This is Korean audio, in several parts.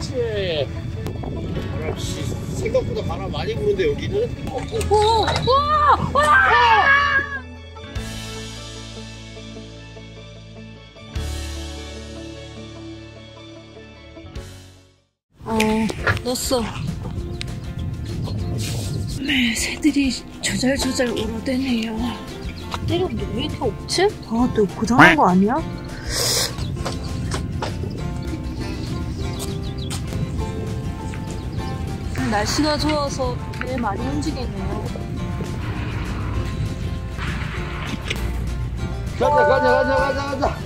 그렇지. 그렇지. 생각보다 바람 많이 부는데 여기는. 오, 와, 와! 어, 넣었어. 네, 새들이 조잘조잘 울어대네요. 때렸는데 왜 이렇게 없지? 아, 또 고장난 거 아니야? 날씨가 좋아서 배 많이 움직이네요. 가자, 가자, 가자, 가자, 가자.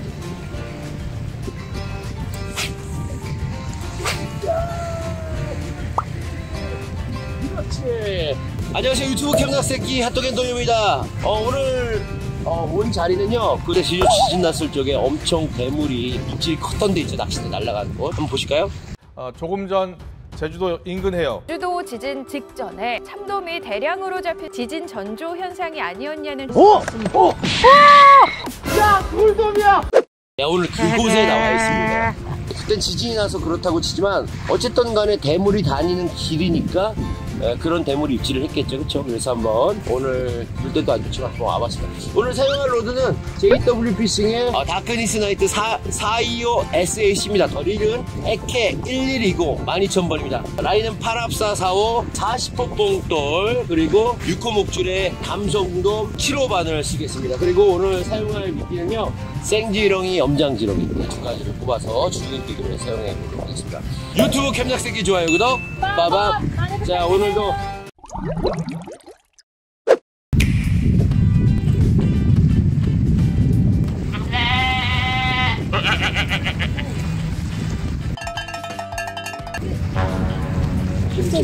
그렇지. 안녕하세요. 유튜브 캠나새끼 핫도겐 동입니다. 어, 오늘 어, 온 자리는요. 그때 지진, 지진 났을 적에 엄청 대물이 붓질이 컸던 데 있죠. 낚싯대 날아가는 곳. 한번 보실까요? 어, 조금 전 제주도 인근 해역 제주도 지진 직전에 참돔이 대량으로 잡힌 지진 전조 현상이 아니었냐는 어? 어? 야, 돌돔이야! 야, 오늘 그곳에 나와 있습니다. 그땐 지진이 나서 그렇다고 치지만 어쨌든 간에 대물이 다니는 길이니까 에, 그런 대물이 입질을 했겠죠. 그렇죠? 그래서 한번 오늘 물때도 안 좋지만 한번 와봤습니다. 오늘 사용할 로드는 JW 피싱의 어, 다크니스 나이트 4, 425 SAC입니다. 릴은 에케 1120 12,000번입니다. 라인은 8합445 40호 뽕돌 그리고 6호 목줄에 감성돔 7호 바늘 쓰겠습니다. 그리고 오늘 사용할 미끼는요. 생지렁이, 염장지렁이 두 가지를 뽑아서 주근기기로 사용해 보도록 하겠습니다. 유튜브 캠작새끼 좋아요, 구독, 빠밤. 자, 오늘도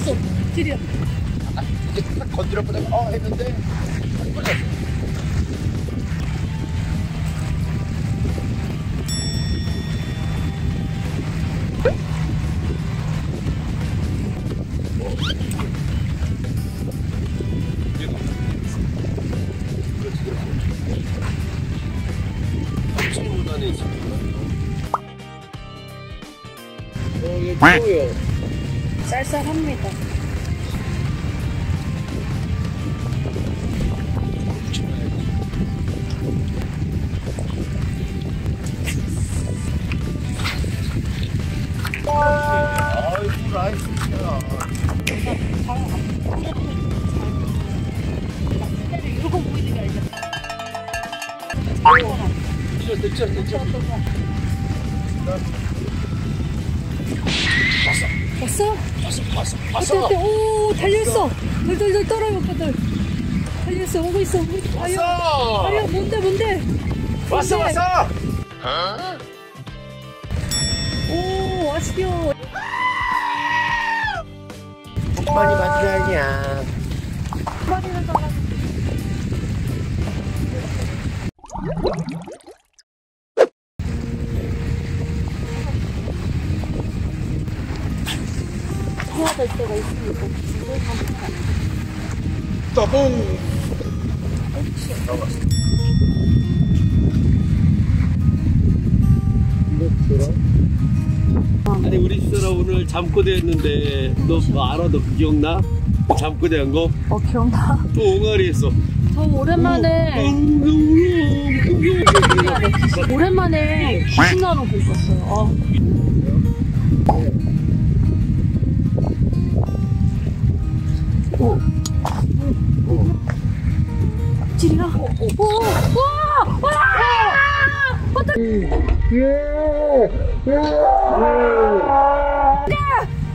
있어. 드려. 건드려 보다가 어 했는데 어, 이게 뭐예요? 쌀쌀합니다. 아이고 라이스야. 이러고 보이는 게 아니라. 됐죠, 됐죠, 됐죠. 왔어? 봤어, 봤어, 어때, 봤어. 어때? 오, 달려있어. 덜덜덜 떨어요, 오빠들. 달려있어, 오고 있어. 아유, 왔어. 아유, 뭔데, 뭔데? 왔어, 뭔데? 왔어. 오, 왔어. 많이 맞으라냐. 해야 될 때가 있으니까. 따봉. 아니 우리 집사람 오늘 잠꼬대했는데 너 그거 알아? 너그 기억나? 그 잠꼬대 한 거? 어, 기억나? 또 옹알이 했어. 저 오랜만에, 오랜만에 귀신 나는 거 있었어요. 어. 찔이야? 오, 오, 와! 와! 어떡해!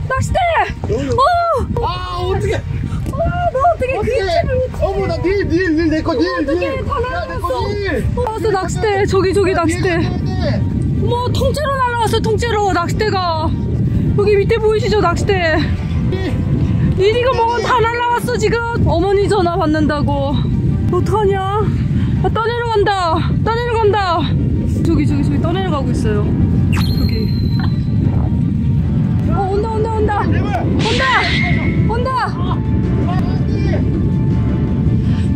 낚싯대! 오! 아 어떻게? 아, 너 어떻게 그 입질을 어머 나닐닐닐내거닐닐 어떻게 다 날아갔어? 닐. 나왔어 낚싯대 저기 저기 낚싯대 뭐 통째로 날라왔어 통째로 낚싯대가 여기 밑에 보이시죠 낚싯대 니리가 먹은 다 날라왔어 지금 어머니 전화 받는다고 어떡하냐 아, 떠내려 간다 떠내려 간다 저기 저기 저기 떠내려 가고 있어요 저기 어 온다 온다 온다 온다 온다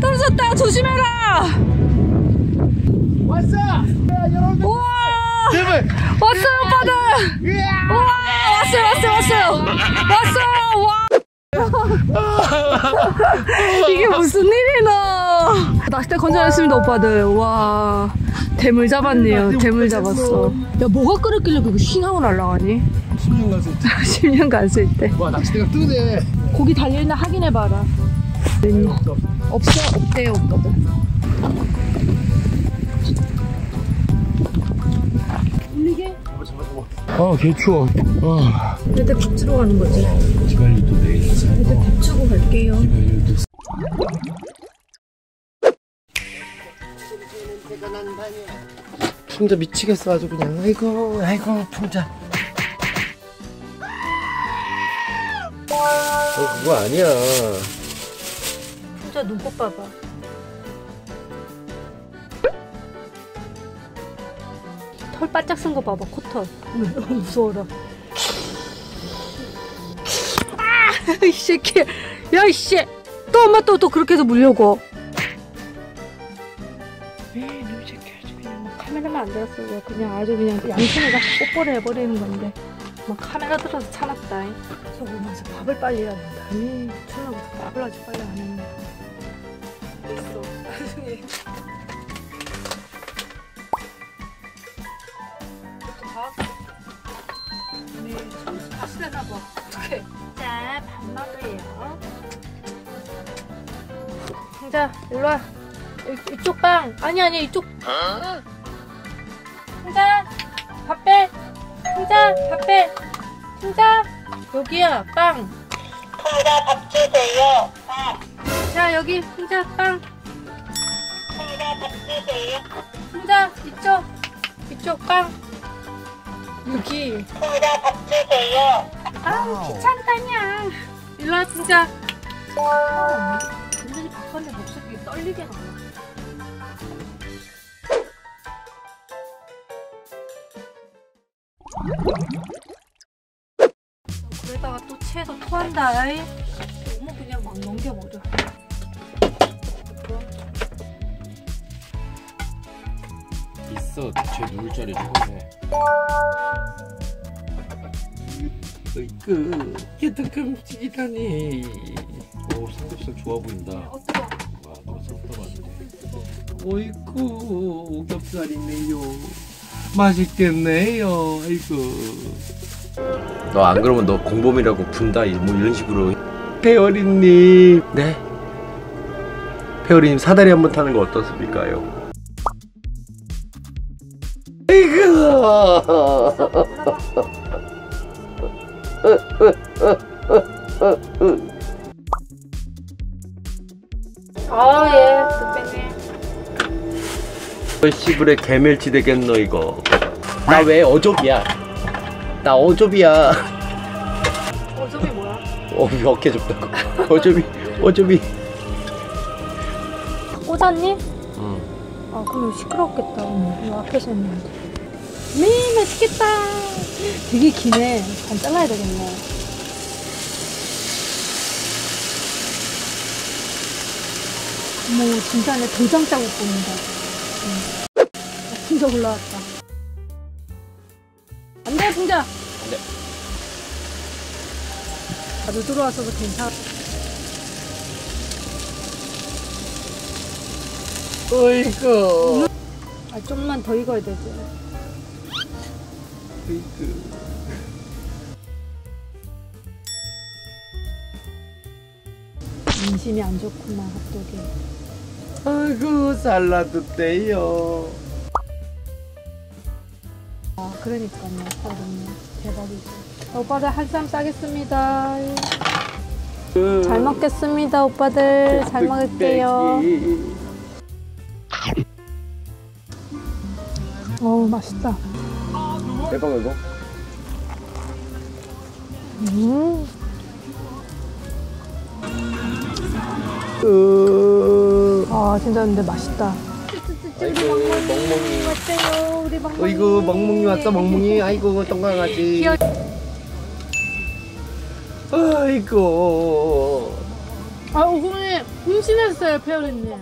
떨어졌다 조심해라 왔어. 우와. 왔어요, 오빠들! 우와, 왔어요, 왔어요, 왔어요! 왔어요, 와! 이게 무슨 일이나! 낚싯대 건져냈습니다, 오빠들. 와, 대물 잡았네요. 대물 잡았어. 야, 뭐가 끓였길래 그거 싱 하고 날라가니? 10년 가서 10년 갔을 때. 와 낚싯대가 뜨네. 고기 달려있나 확인해봐라. 없어? 없대요, 오빠들. 울리게? 아, 개 추워. 아, 그때 밥 치러 가는 거지. 기발리도 내일 그때 밥 치고 갈게요. 풍자 미치겠어 아주 그냥. 아이고, 아이고, 풍자. 어, 그거 아니야. 진짜 눈꽃 봐봐. 털 바짝 쓴 거 봐봐, 코털. 무서워라. 아, 이 새끼. 야, 이씨. 또 엄마 또, 또 그렇게 해서 물려고. 카메라만 안 들었어. 그냥 아주 그냥 양손에다 뽀뽀를 해버리는 건데. 막 카메라 들어서 참았다. 그래서 보면서 밥을 빨리 해야 된다. 에이, 미쳤나보다 밥을 아주 빨리 안 했네. 나중에. 네, 점심 다시 되나 봐. 어떡해. 자, 밥 먹어요. 자, 일로 와. 이, 이쪽 방. 아니, 아니, 이쪽. 혼자, 밥 빼. 혼자, 밥 빼. 혼자, 여기야, 빵. 혼자 밥 주세요. 자, 여기, 혼자, 빵. 혼자 이쪽 이쪽 빵 여기 혼자 밥 주세요 아우 귀찮다냐 일로 와 진짜 완전히 바꿨네 목소리 떨리게 나와 한다 아이 너무 그냥 막 넘겨버려 있어. 대체 누울 자리 주고해. 으이그, 깨끗한 움직이다니. 오, 삼겹살 좋아 보인다. 어떡해 와, 너무 섭섭한데. 어이쿠, 오겹살이네요. 맛있겠네요. 아이고. 너 안 그러면 너 공범이라고 분다 뭐 이런 식으로. 페어리님. 네. 페어리님 사다리 한번 타는 거 어떻습니까요? 아예 뚝배기 시불에 개멸치 되겠노 이거 나 왜 어좁이야 나 어좁이야. 어점이 뭐야? 어 몇개 줬다고. 어좁이 어좁이 꽂았니? 응. 아 그럼 시끄럽겠다. 이거 앞에서 했는데 미 맛있겠다. 되게 기네. 잘 잘라야 되겠네. 어머 진짜 내 도장 자국 보인다. 응. 아, 진짜 올라왔다. 안돼 진짜 안돼. 다들 들어와서도 괜찮아. 어이구. 아 좀만 더 익어야 되지. 어이구. 인심이 안 좋구나 핫도그. 아이고 살라도 떼요 아 그러니까요. 오빠는 대박이지 오빠들 한쌈 싸겠습니다. 잘 먹겠습니다 오빠들. 잘 먹을게요. 어우 맛있다. 대박 이거. 음. 으아 진짜 근데 맛있다 아이고 멍멍이. 왔어요 우리 멍멍이 어이구 멍멍이 왔어 멍멍이. 아이고 똥강아지. 아이고. 아 오늘 임신했어요 페어리님